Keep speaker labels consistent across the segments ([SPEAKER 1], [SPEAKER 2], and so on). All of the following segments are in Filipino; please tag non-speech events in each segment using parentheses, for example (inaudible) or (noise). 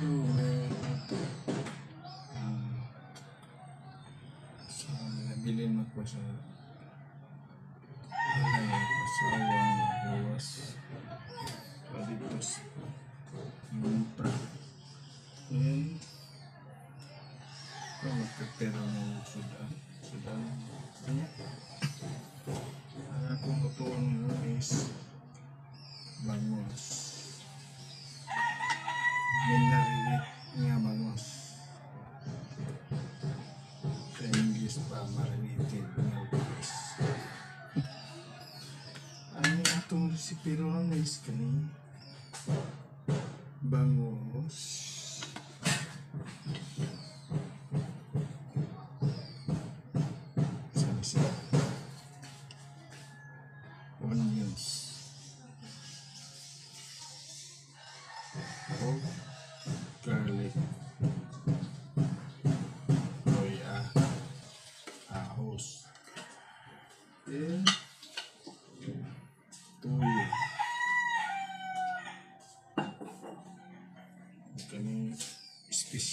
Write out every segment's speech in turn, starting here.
[SPEAKER 1] Ah, sa nabilin mo po sa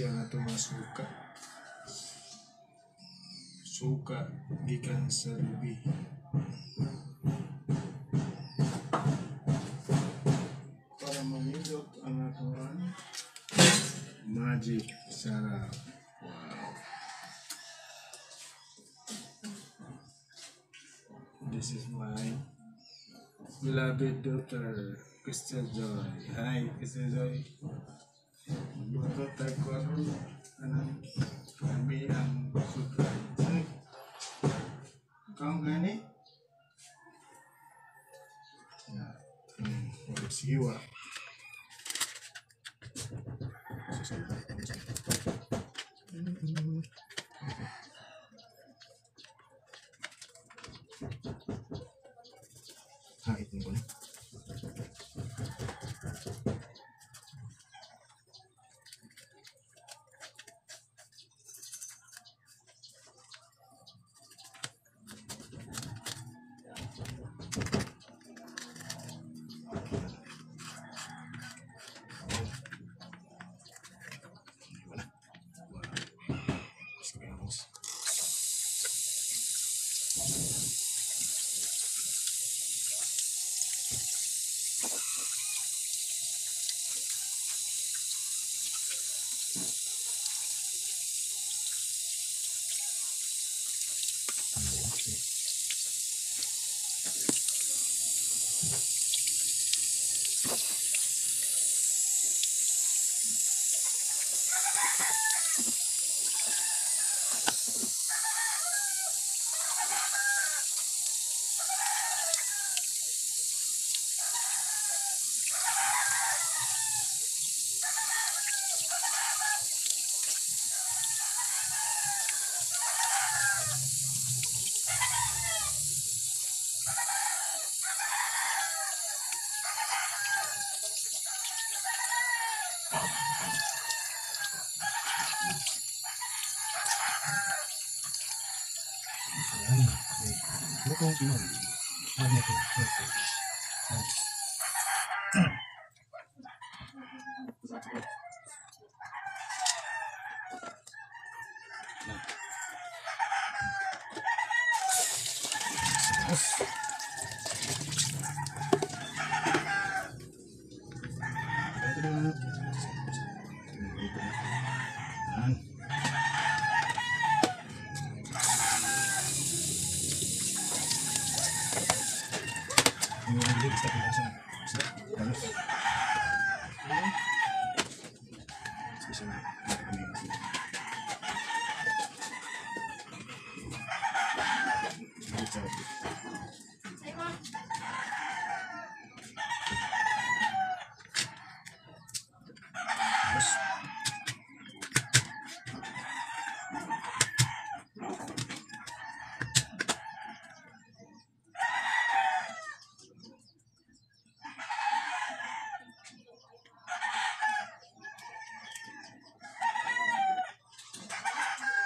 [SPEAKER 1] siang atau mas buka suka gikan serbi para menghidup anak orang magic secara wow. This is my beloved daughter Christian Joy. Hi Christian Joy. ก็แต่ก่อนนั้นะมีอันสุด Luto ko Ini yang dulu kita langsung. Sudah. Bagus.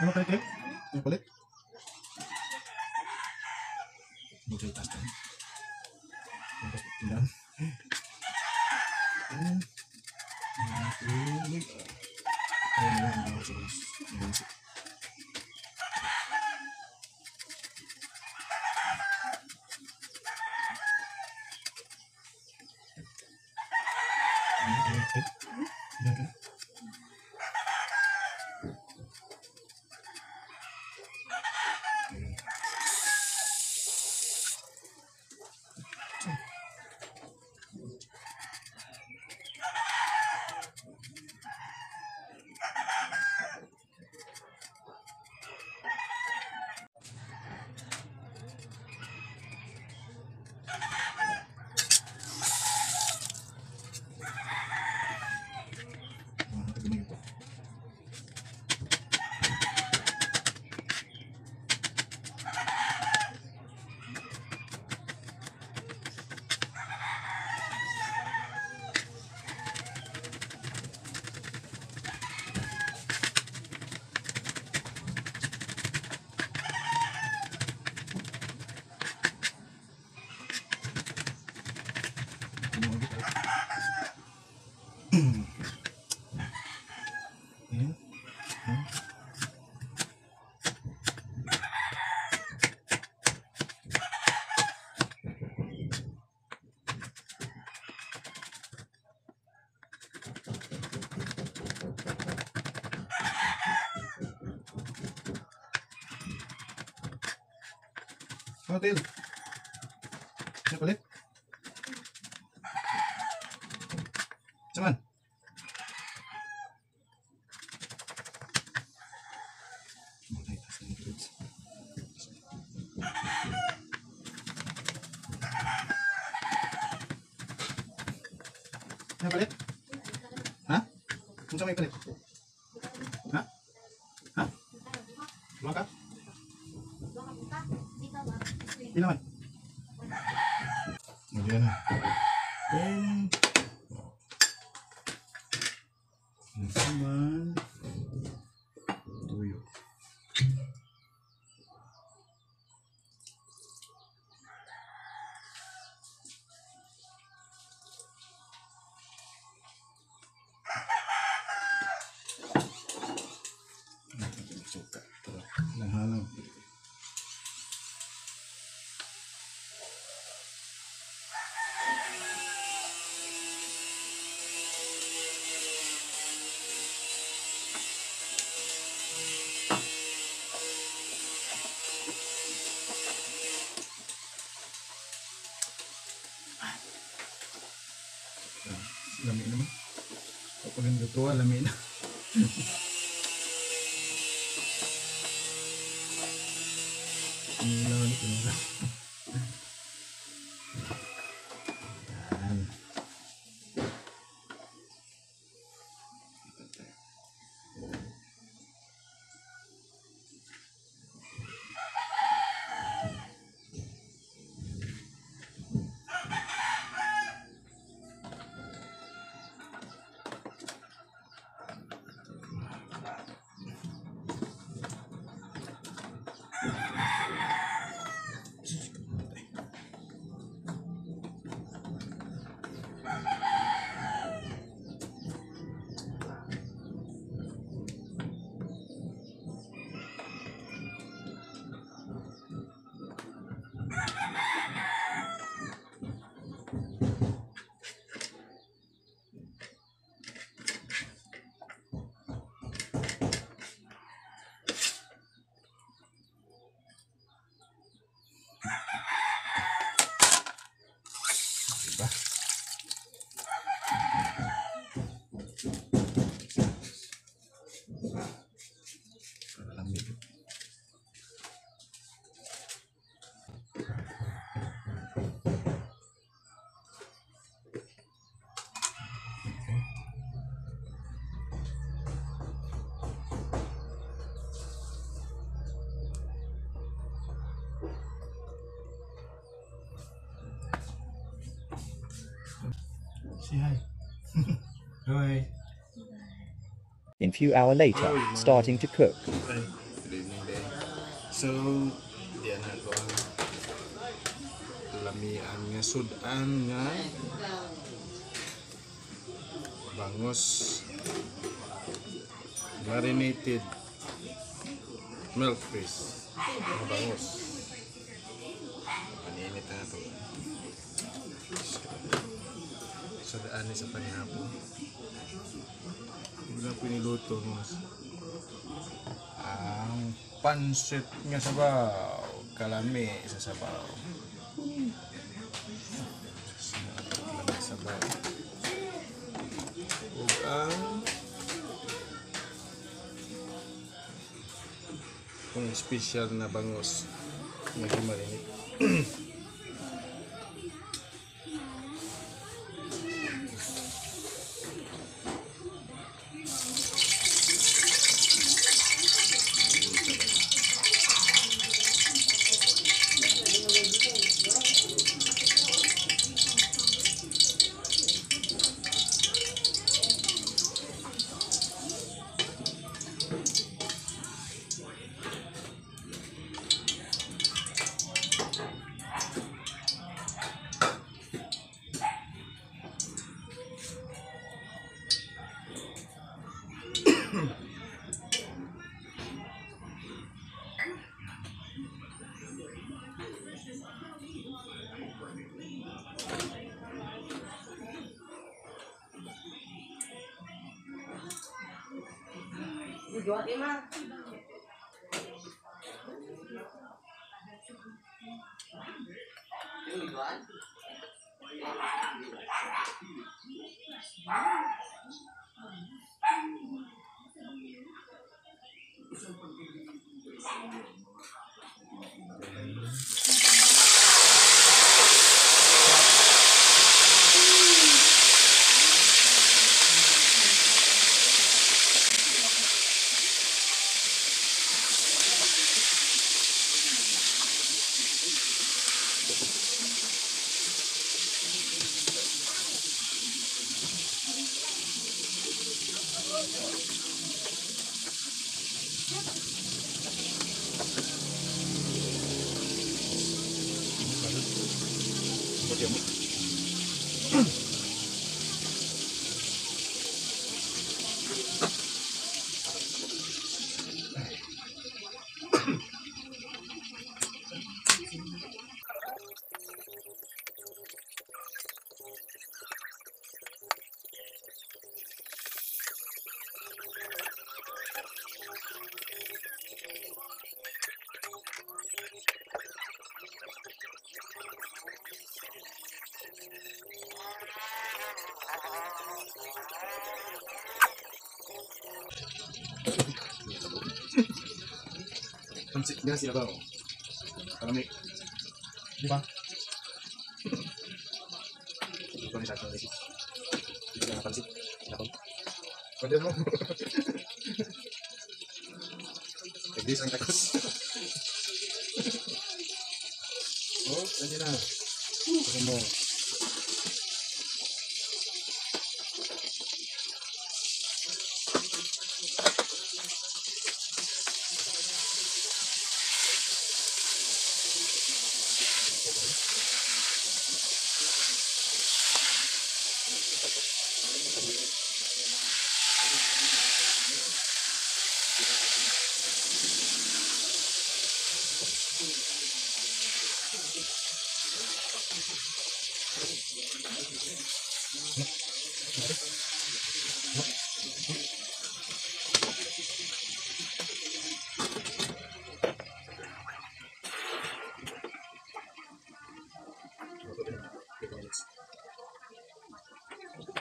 [SPEAKER 1] Ano kayo, Tim? Yung palit? Medyo itaas tayo. Okay. Agoy. Ayun na lang. Ayun, Ayan. Ayan. Hotel. Ano palit? Ha? Kung saan may palit? Ha? Ha? Lumawa ka? Pinaman. Lami naman. Kapag ang lutuan, lami na. (laughs) Hi.
[SPEAKER 2] In few hour later, starting to cook.
[SPEAKER 1] Hi. Good evening day. So, diyan na ko lamian nga sudan nga bangos marinated milk fish. Mabangos. Paninit na ito. Sa daan ni sa panihapon. Hindi na piniluto mo. Ang pansit nga sabaw. Kalami sa sabaw. Sabaw. Ug ang kung special na bangos (clears throat) jual iya,
[SPEAKER 3] ini mah
[SPEAKER 1] Pancit gas ya kau. Kalau mik. Bang. kok nih satu lagi. Tidak sih. Tidak Kau dia mau. Jadi.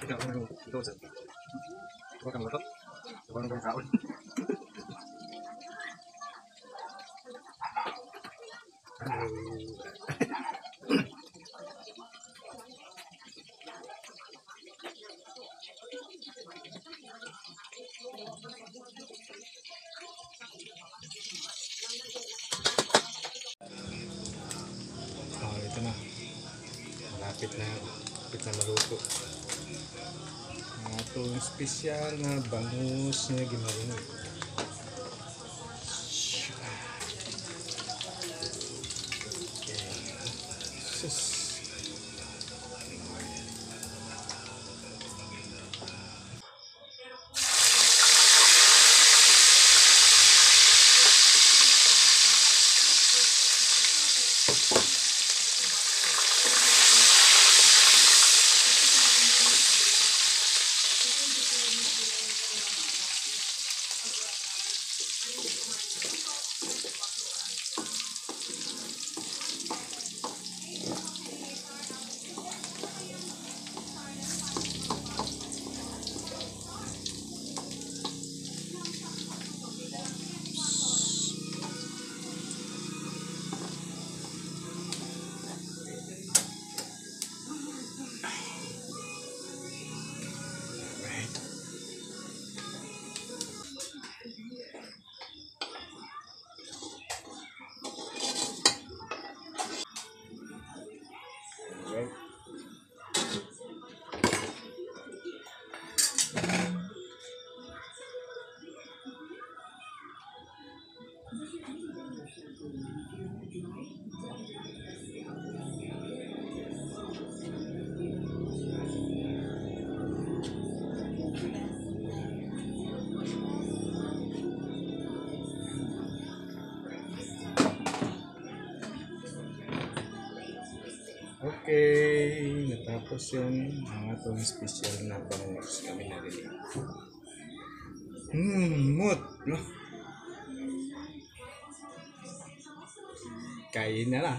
[SPEAKER 1] Ờ, どうぞ。ごとんごとん。ごとんごとん。Nah, ito na. Malapit na. Malapit na maluto. Atong special na bangus na gimarinate. Okay, natapos yung mga itong special na bangus kami narinig. Hmm, mood, no? Kain na na.